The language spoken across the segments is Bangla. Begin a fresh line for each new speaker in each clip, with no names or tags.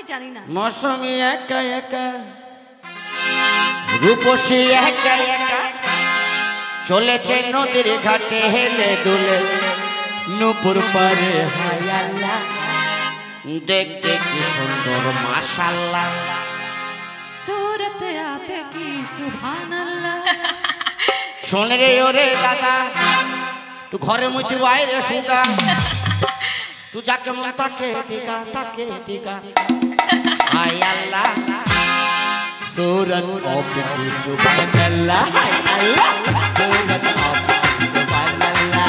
আমি জানি না।
মৌসুমি একা একা রূপসী একা একা চলেছে নদীর ঘাটে হেলে দুলে। নূপুর পারে হায়াল্লা দেখতে কি সুন্দর মাশাল্লাহ।
সুরতে আপে কি সুবহানাল্লাহ।
শোনে রে ওরে দাদা তুই ঘরের মধ্যে বাইরে শুকা তুই যাকে মন তাকে টিকা তাকে টিকা হাই আল্লাহ সুরত অপকি সুবহানাল্লাহ হাই আল্লাহ সুরত অপকি সুবহানাল্লাহ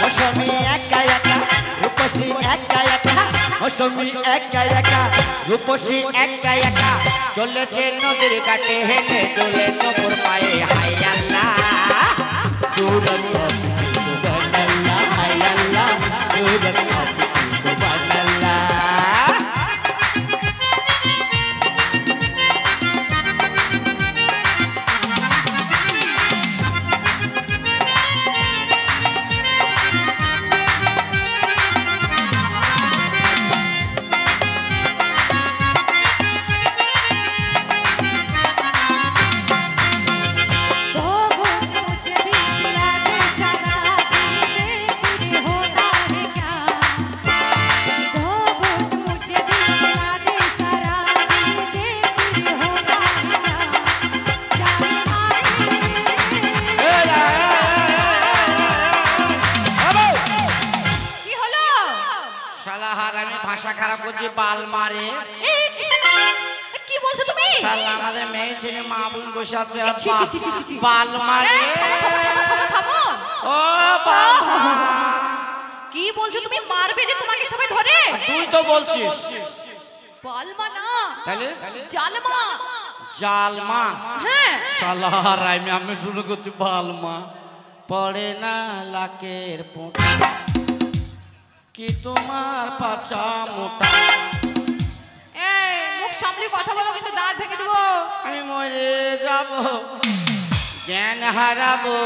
মৌসুমি একা একা রূপসী একা একা মৌসুমি একা একা রূপসী একা একা চলেছে নদীর কাটে হেলে দোলে নপুর পায়ে হাই আল্লাহ শালা হারামি ভাষা খারাপ করছি বাল মারে।
কি বলছো তুমি?
শালা আমাদের মেয়ে ছেলে মা বোন বসে আছে আর। বাল মারে। ও
কি বলছো তুমি? মারবে যে তোমাকে সবাই ধরে?
তুই তো বলছিস।
বালমা না।
তাহলে?
জালমা
জালমা
হ্যাঁ।
শালা আমি শুরু করছি বালমা পড়ে না লাকের পোঁটা কি তোমার পাচা মোটা
এই মুখ সামলে কথা বলো কিন্তু দাঁত ভেঙে দেবো
আমি মরে যাব জ্ঞান হারাবো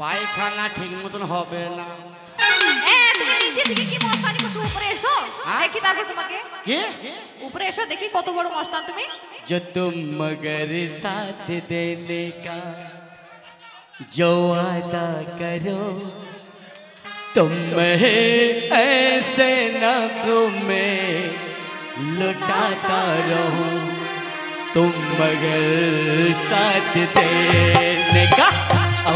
পায়খানা ঠিক মতন হবে না
এ তুমি নিচে থেকে কি মস্তানি করছো উপরে এসো
হ্যাঁ?
দেখি তারপর তোমাকে
কি
উপরে এসো দেখি কত বড় মস্তান তুমি
जो तुम मगर साथ देने का जो वादा करो तुम ऐसे नगों में, लुटाता रहूँ तुम मगर साथ देने का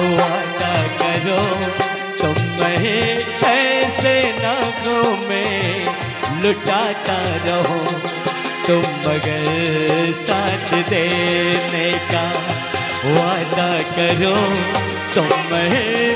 वादा करो। तुम ऐसे नगों में, लुटाता रहूँ तुम मगर साथ देने का वादा करो। तुम में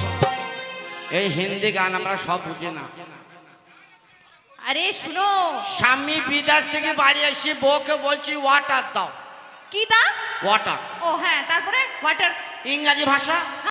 এই হিন্দি গান আমরা সব বুঝি না।
আরে শুনো।
স্বামী বিদেশ থেকে বাড়ি এসে বউকে বলছি ওয়াটার দাও।
কি দাও
ওয়াটার
ও হ্যাঁ তারপরে ওয়াটার
ইংরাজি ভাষা?